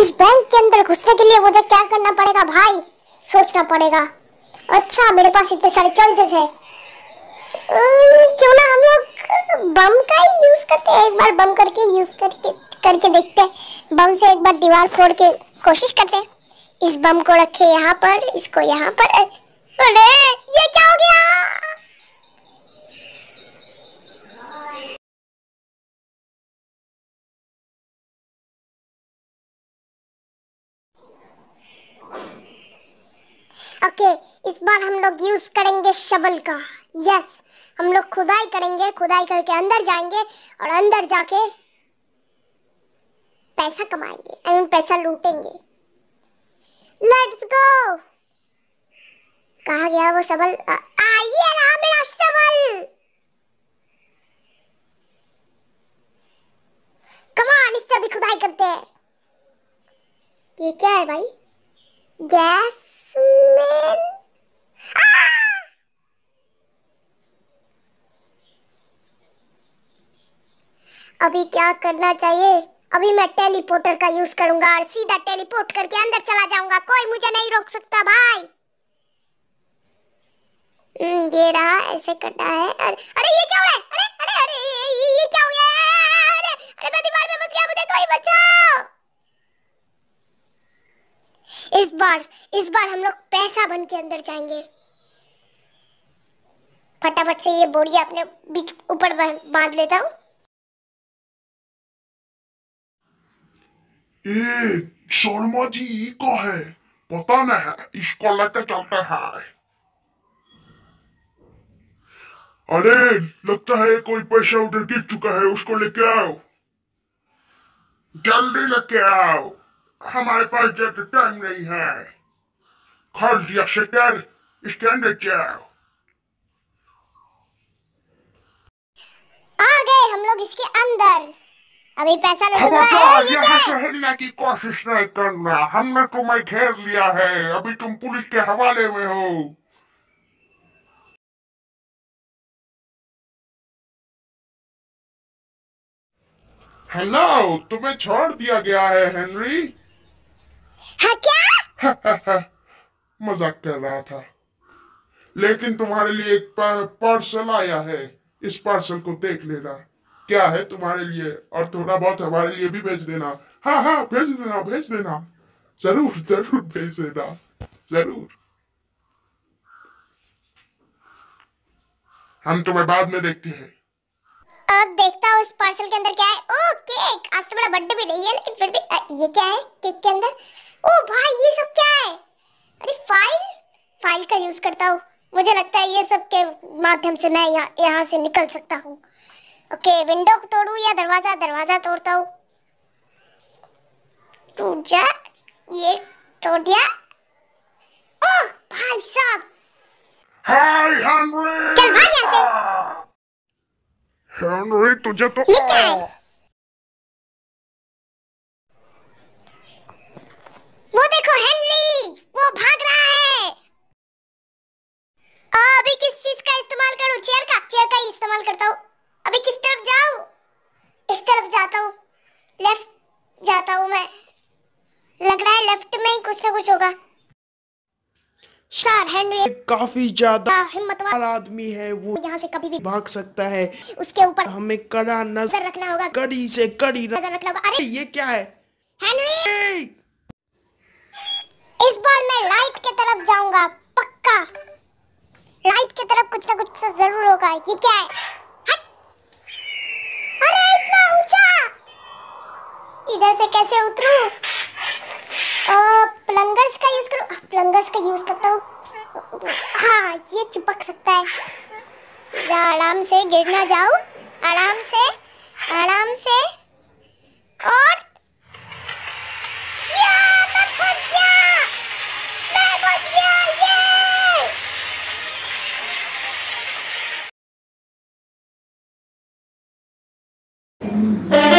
इस बैंक के अंदर घुसने के लिए मुझे क्या करना पड़ेगा भाई? सोचना पड़ेगा। अच्छा मेरे पास इतने सारे चॉइसेस है। क्यों ना हम लोग बम का ही यूज़ करते हैं? एक बार बम करके यूज़ करके करके देखते हैं। बम से एक बार दीवार फोड़ के कोशिश करते हैं। इस बम को रखे यहाँ पर, इसको यहाँ पर। अरे, ये क्या हो गया? ओके okay, इस बार हम लोग यूज़ करेंगे शबल का। यस yes, हम लोग खुदाई करेंगे खुदाई करके अंदर जाएँगे और अंदर जाके पैसा कमाएँगे आई मीन पैसा लूटेंगे। लेट्स गो कहा गया वो शबल आ, आ रहा मेरा शवल कमान इससे भी खुदाई करते हैं। ये क्या है भाई? गैस मैन अभी क्या करना चाहिए? अभी मैं टेलीपोर्टर का यूज़ करूँगा और सीधा टेलीपोर्ट करके अंदर चला जाऊँगा। कोई मुझे नहीं रोक सकता भाई। हम्म, ये रहा ऐसे करना है। अरे अरे ये क्या हो रहा है? अरे अरे अरे ये, ये क्या हो गया? अरे अरे मैं दीवार में फंस गया मुझे कोई बचाओ इस बार इस बार हम लोग पैसा बन के अंदर जाएँगे। फटाफट से ये बोरी अपने बीच ऊपर बाँध लेता हूँ। ए, शर्मा जी, का है? पता नहीं, इसको लेके चलते हैं। अरे, लगता है कोई पैसा उधर गिर चुका है, उसको लेके आओ। जल्दी लेके आओ। हमारे पास ज़्यादा टाइम नहीं है। दिया शटर इसके अंदर जाओ। आ गए हम लोग इसके अंदर। अभी पैसा है से हिलने की कोशिश नहीं करना। हमने तुम्हें घेर लिया है अभी तुम पुलिस के हवाले में हो। हेलो तुम्हें छोड़ दिया गया है हेनरी। हाँ क्या? मज़ाक कर रहा था। लेकिन तुम्हारे लिए एक पार्सल आया है। इस पार्सल को देख लेना। क्या है तुम्हारे लिए? और थोड़ा बहुत हमारे लिए भी भेज देना। हाँ हाँ भेज देना भेज देना। ज़रूर ज़रूर भेज देना। ज़रूर। हम तुम्हें बाद में देखते हैं। अब देखता हूँ इस पार्सल के अंदर क्या है। Oh cake! आज तो मेरा बर्थडे भी नहीं है लेकिन फिर भी अ, ये क्या है? केक के अंदर? ओ भाई ये सब क्या है? अरे फ़ाइल फ़ाइल का यूज़ करता हूँ। मुझे लगता है ये सब के माध्यम से मैं यहाँ यहाँ से निकल सकता हूँ। ओके विंडो को तोड़ू या दरवाज़ा? दरवाज़ा तोड़ता हूँ। टूट जा ये तोड़ दिया। ओह भाई साहब! चल भाग यहाँ से। हेनरी तुझे तो ये क्या है वो देखो हेनरी वो भाग रहा है आ, अभी किस चीज़ का इस्तेमाल करूँ चेयर का ही इस्तेमाल करता हूँ। अभी किस तरफ़ जाऊँ? इस तरफ़ जाता हूँ। लेफ़्ट जाता हूँ मैं। लग रहा है लेफ़्ट में ही कुछ ना कुछ होगा। सर हेनरी काफ़ी ज़्यादा आ, हिम्मत वाला आदमी है वो। यहाँ से कभी भी भाग सकता है। उसके ऊपर हमें कड़ा नज़र रखना होगा। कड़ी से कड़ी नज़र नज़र रखना होगा। अरे ये क्या है? हेनरी इस बार मैं राइट की तरफ़ जाऊँगा। राइट की तरफ़ कुछ ना कुछ तो ज़रूर होगा, ये क्या है? हट! अरे, इतना ऊँचा! इधर से कैसे उतरूं? प्लंगर्स का यूज़ करूँ? प्लंगर्स का यूज़ करता हूँ? हाँ ये चिपक सकता है। या आराम से गिर ना जाओ आराम से आराम से। और Mm-hmm.